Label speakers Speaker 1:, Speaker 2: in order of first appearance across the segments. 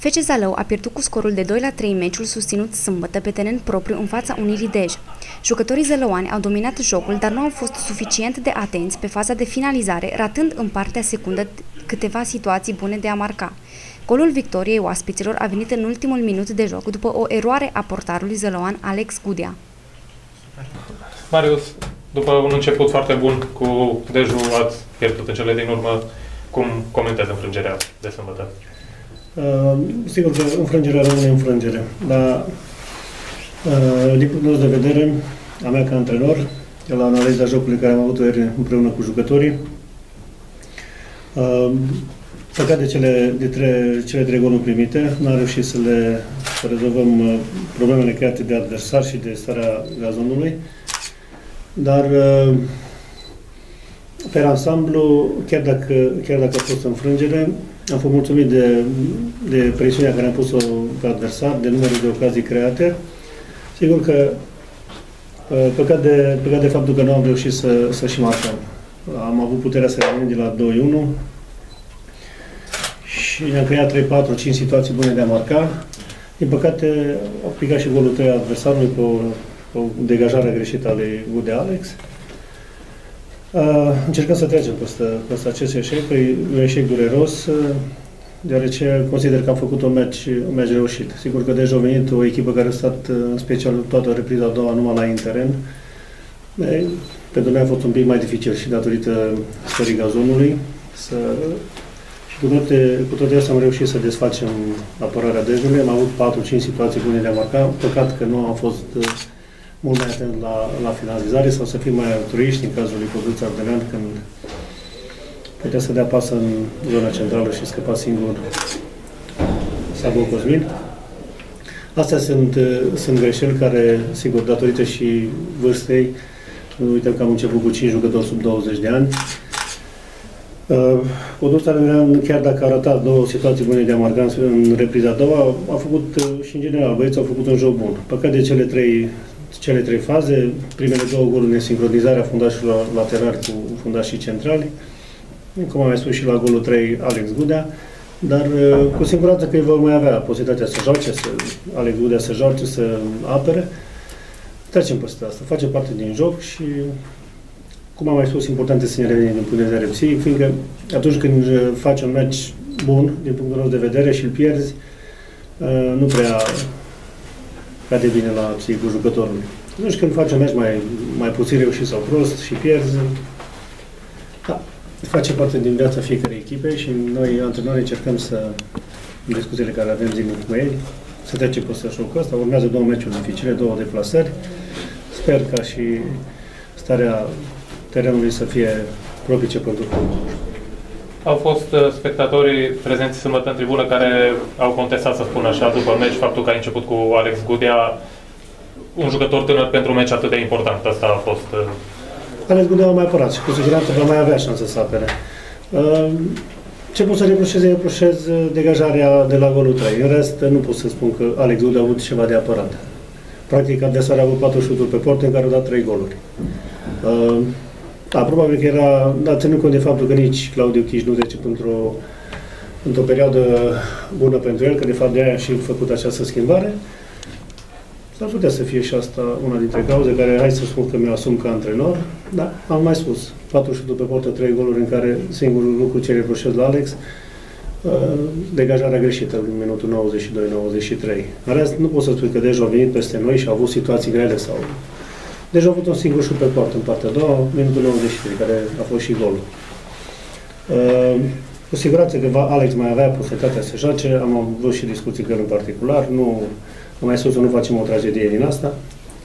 Speaker 1: FC Zalău a pierdut cu scorul de 2 la 3 meciul susținut sâmbătă pe teren propriu în fața Unirii Dej. Jucătorii zălăuani au dominat jocul, dar nu au fost suficient de atenți pe faza de finalizare, ratând în partea secundă câteva situații bune de a marca. Golul victoriei oaspeților a venit în ultimul minut de joc după o eroare a portarului zălăuan Alex Gudea.
Speaker 2: Marius, după un început foarte bun cu Deju, ați pierdut în cele din urmă. Cum comentează înfrângerea de sâmbătă?
Speaker 3: Uh, sigur că înfrângerea rămâne înfrângere, dar uh, din punctul de vedere, a mea ca antrenor, la analiza jocului care am avut-o ieri împreună cu jucătorii, uh, păcat de cele, de tre, cele trei goluri primite, n-am reușit să le să rezolvăm uh, problemele create de adversar și de starea gazonului, dar uh, pe ansamblu, chiar dacă, chiar dacă a fost înfrângere, am fost mulțumit de, de presiunea care am pus-o pe adversar, de numărul de ocazii create. Sigur că uh, păcat de, păcat de faptul că nu am reușit să, să și marcăm. Am avut puterea să revenim de la 2-1 și ne-am creat 3, 4, 5 situații bune de a marca. Din păcate, a picat și golul 3 adversarului pe o, pe o degajare greșită a lui Gude Alex. Uh, încercăm să trecem peste, peste acest eșec, e un eșec dureros, uh, deoarece consider că am făcut un meci, un meci reușit. Sigur că deja a venit o echipă care a stat uh, în special toată repriza a doua numai la interen. E, pentru noi a fost un pic mai dificil și datorită stării gazonului să și cu toate, cu toate astea am reușit să desfacem apărarea Dejului. Am avut 4-5 situații bune de a marca. Păcat că nu am fost uh, mult mai atent la, la finalizare sau să fim mai altruiști în cazul lui Codruț Ardelean când putea să dea pasă în zona centrală și scăpa singur Sabo Cosmin. Astea sunt, sunt greșeli care, sigur, datorită și vârstei, nu uităm că am început cu 5 jucători sub 20 de ani. Uh, Codruț Ardelean, chiar dacă a arătat două situații bune de amargan în repriza a doua, a făcut uh, și în general, băieții au făcut un joc bun. Păcat de cele trei cele trei faze, primele două goluri nesincronizarea fundașilor laterali cu fundașii centrali, cum am mai spus și la golul 3 Alex Gudea, dar uh, cu siguranță că ei vor mai avea posibilitatea să joace, să, Alex Gudea să joace, să apere. Trecem peste asta, face parte din joc și cum am mai spus, important este să ne revenim din punct de vedere psihic, fiindcă atunci când faci un meci bun, din punctul nostru de vedere, și îl pierzi, uh, nu prea cade bine la psihicul jucătorului. Atunci când faci un meci mai, mai puțin reușit sau prost și pierzi, da, face parte din viața fiecărei echipe și noi, antrenorii, încercăm să, în discuțiile care avem zilnic cu ei, să trecem pe șocul ăsta. Urmează două meciuri dificile, două deplasări. Sper ca și starea terenului să fie propice pentru fotbal.
Speaker 2: Au fost uh, spectatorii prezenți sâmbătă în tribună care au contestat, să spun așa, după meci, faptul că a început cu Alex Gudea, un jucător tânăr pentru un meci atât de important. Asta a fost... Uh,
Speaker 3: Alex Gudea a mai apărat și cu siguranță va mai avea șansă să apere. Uh, ce pot să reproșez? Reproșez degajarea de la golul 3. În rest, nu pot să spun că Alex Gudea a avut ceva de apărat. Practic, adversarul a avut 4 șuturi pe portă în care au dat 3 goluri. Da, probabil că era, dar ținând cont de faptul că nici Claudiu Chiș nu trece într-o într-o perioadă bună pentru el, că de fapt de aia și făcut această schimbare, s-ar putea să fie și asta una dintre cauze care, hai să spun că mi-o asum ca antrenor, dar am mai spus, 4 șuturi pe portă, 3 goluri în care singurul lucru ce reproșez la Alex, uh, degajarea greșită în minutul 92-93. În rest, nu pot să spui că deja au venit peste noi și au avut situații grele sau deci a avut un singur șut pe poartă în partea a doua, minutul 93, care a fost și golul. Uh, cu siguranță că Alex mai avea posibilitatea să joace, am avut și discuții cu el în particular, nu, am mai spus să nu facem o tragedie din asta.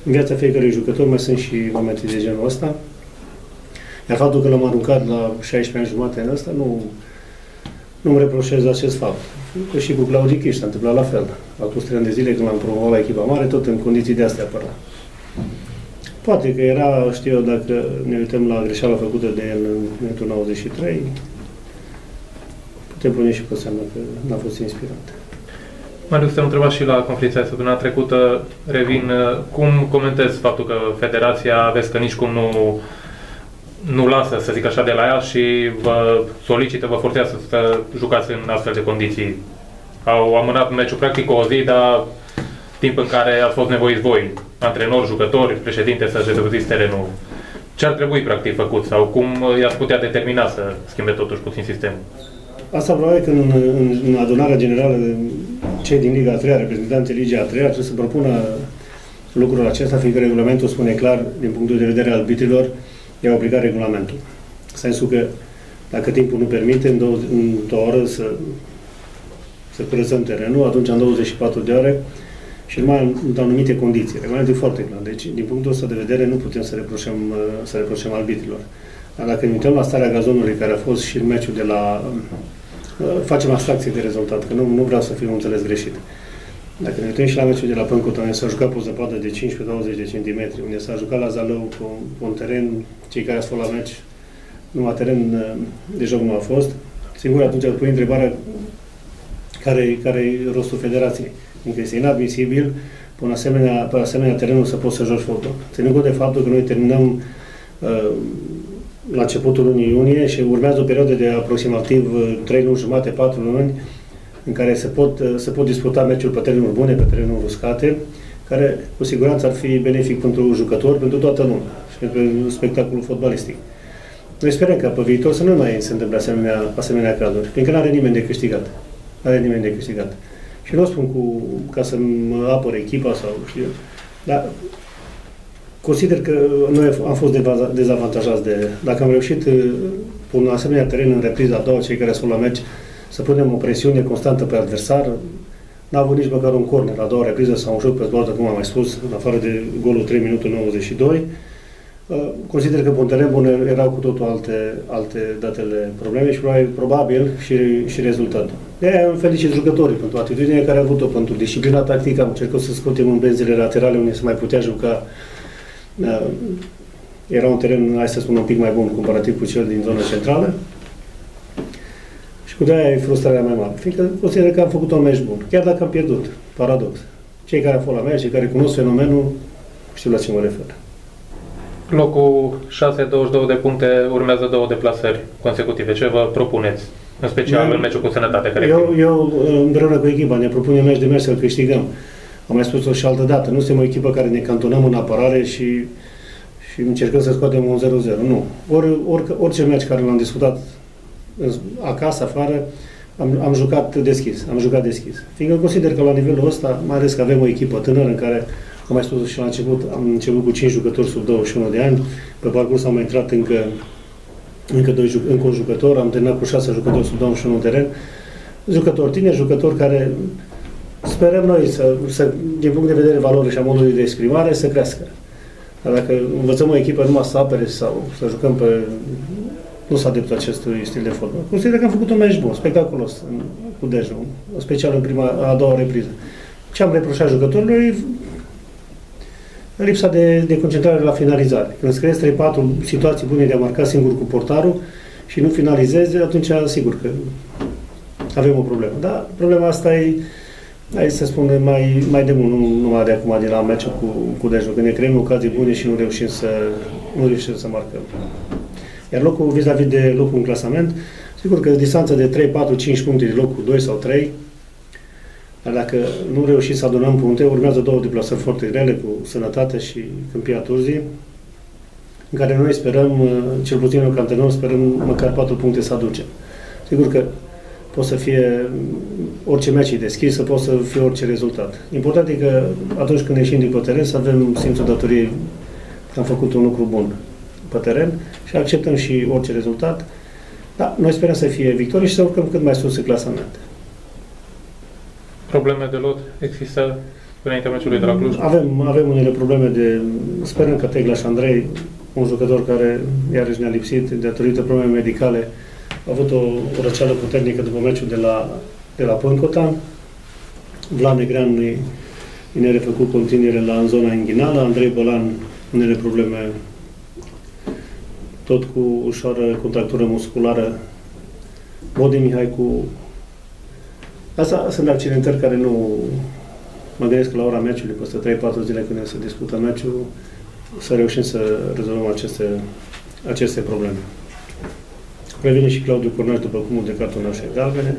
Speaker 3: În viața fiecărui jucător mai sunt și momente de genul ăsta. Iar faptul că l-am aruncat la 16 ani jumate în ăsta, nu, nu-mi reproșez acest fapt. Că și cu Claudiu Chiș s-a întâmplat la fel. Acum 3 ani de zile când l-am promovat la echipa mare, tot în condiții de astea apăra. Poate că era, știu eu, dacă ne uităm la greșeala făcută de el în minutul 93, putem pune și pe seama că n-a fost inspirat.
Speaker 2: Marius, te-am întrebat și la conferința săptămâna trecută. Revin, cum comentezi faptul că Federația, vezi că nici cum nu, nu lasă, să zic așa, de la ea și vă solicită, vă forțează să jucați în astfel de condiții Au amânat meciul practic o zi, dar timp în care a fost nevoiți voi, antrenori, jucători, președinte, să rezolviți terenul. Ce ar trebui practic făcut sau cum i-ați putea determina să schimbe totuși puțin sistemul?
Speaker 3: Asta probabil că în, în, în adunarea generală cei din Liga a 3 reprezentanții Liga a 3 trebuie să propună lucrul acesta, fiindcă regulamentul spune clar, din punctul de vedere al arbitrilor, e obligat regulamentul. În sensul că dacă timpul nu permite, în două, în două ore să, să curățăm terenul, atunci în 24 de ore și numai în, în anumite condiții. Regulamentul e foarte clar. Deci, din punctul ăsta de vedere, nu putem să reproșăm, să reproșăm arbitrilor. Dar dacă ne uităm la starea gazonului care a fost și în meciul de la... Facem abstracție de rezultat, că nu, nu vreau să fiu înțeles greșit. Dacă ne uităm și la meciul de la Pâncota, unde s-a jucat pe o zăpadă de 15-20 de centimetri, unde s-a jucat la Zalău cu, cu un teren, cei care au fost la meci, numai teren de joc nu a fost, sigur atunci îți pui întrebarea care, care e rostul federației. Încă este inadmisibil pe un asemenea, pe asemenea terenul să poți să joci fotbal. Ținând cont de faptul că noi terminăm uh, la începutul lunii iunie și urmează o perioadă de aproximativ 3 luni jumate, 4 luni, în care se pot, se pot disputa meciuri pe terenuri bune, pe terenuri uscate, care cu siguranță ar fi benefic pentru jucători, pentru toată lumea și pentru spectacolul fotbalistic. Noi sperăm că pe viitor să nu mai se întâmple asemenea, asemenea cazuri, fiindcă nu are nimeni de câștigat. Nu are nimeni de câștigat. Și nu o spun cu, ca să mă apăr echipa sau știu dar consider că noi am fost dezavantajați de... Dacă am reușit pe un asemenea teren în repriza a doua, cei care sunt la meci, să punem o presiune constantă pe adversar, n-a avut nici măcar un corner. La doua repriză sau un joc pe zboartă, cum am mai spus, în afară de golul 3 minute 92. Uh, consider că pe teren bun erau cu totul alte, alte datele probleme și probabil, probabil și, și rezultatul. De aia îmi felicit jucătorii pentru atitudinea care a avut-o, pentru disciplina tactică. Am încercat să scoatem în benzile laterale unde se mai putea juca. Uh, era un teren, hai să spun, un pic mai bun comparativ cu cel din zona centrală. Și cu de-aia e frustrarea mai mare. Fiindcă consider că am făcut un meci bun, chiar dacă am pierdut. Paradox. Cei care au fost la meci, cei care cunosc fenomenul, știu la ce mă refer.
Speaker 2: Locul 6-22 de puncte urmează două deplasări consecutive. Ce vă propuneți? În special eu, în meciul cu sănătate. Care
Speaker 3: eu, eu, împreună cu echipa, ne propunem meci de meci să-l câștigăm. Am mai spus-o și altă dată. Nu suntem o echipă care ne cantonăm în apărare și, și încercăm să scoatem un 0-0. Nu. Or, or, orice meci care l-am discutat acasă, afară, am, am jucat deschis. Am jucat deschis. Fiindcă consider că la nivelul ăsta, mai ales că avem o echipă tânără în care am mai spus și la început, am început cu 5 jucători sub 21 de ani, pe parcurs am mai intrat încă, încă, doi, încă un jucător, am terminat cu 6 jucători sub 21 de ani, jucători tineri, jucători care sperăm noi să, să, din punct de vedere valori și a modului de exprimare, să crească. Dar dacă învățăm o echipă numai să apere sau să jucăm pe... nu s-a adeptul acestui stil de fotbal. Consider că am făcut un meci bun, spectaculos în, cu Dejul, special în prima, a doua repriză. Ce am reproșat jucătorului, lipsa de, de concentrare la finalizare. Când îți creezi 3-4 situații bune de a marca singur cu portarul și nu finalizezi, atunci sigur că avem o problemă. Dar problema asta e, hai să spunem, mai, mai de mult, nu numai de acum, din la meciul cu, cu Dejul, când ne creăm ocazii bune și nu reușim să, nu reușim să marcăm. Iar locul vis-a-vis de locul în clasament, sigur că distanța de 3, 4, 5 puncte de locul 2 sau 3, dar dacă nu reușim să adunăm puncte, urmează două deplasări foarte grele cu Sănătate și Câmpia Turzii, în care noi sperăm, uh, cel puțin eu ca tenor, sperăm măcar patru puncte să aducem. Sigur că poate să fie orice meci deschis, să poate să fie orice rezultat. Important e că atunci când ieșim din pe teren să avem simțul datoriei că am făcut un lucru bun pe teren și acceptăm și orice rezultat. Da, noi sperăm să fie victorie și să urcăm cât mai sus în clasament
Speaker 2: probleme de lot există înaintea meciului de la Cluj?
Speaker 3: Avem, avem unele probleme de... Sperăm că Tegla și Andrei, un jucător care iarăși ne-a lipsit datorită probleme medicale, a avut o, o răceală puternică după meciul de la, de la Pâncota. Vlad Negrean e, e nerefăcut continuere la în zona inghinală, Andrei Bălan unele probleme tot cu ușoară contractură musculară. Bodi Mihai cu Asta sunt accidentări care nu... Mă gândesc că la ora meciului, peste 3-4 zile când se discută meciul, să reușim să rezolvăm aceste, aceste probleme. Revine și Claudiu Cornaș după cumul de cartonașe galbene.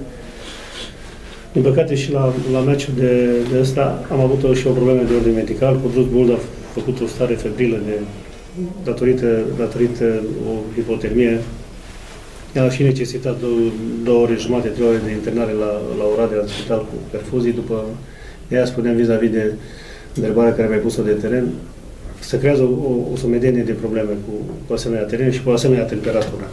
Speaker 3: Din păcate și la, la meciul de, de ăsta am avut și o problemă de ordine medical. Codrus Buld a făcut o stare febrilă de, datorită, datorită o hipotermie. A și necesitat două, două ore jumate, trei ore de internare la, la Oradea, la spital cu perfuzii. După ea spuneam vis-a-vis de întrebarea care mi-ai pus-o de teren, se creează o, o sumedenie de probleme cu, cu asemenea teren și cu asemenea temperatură.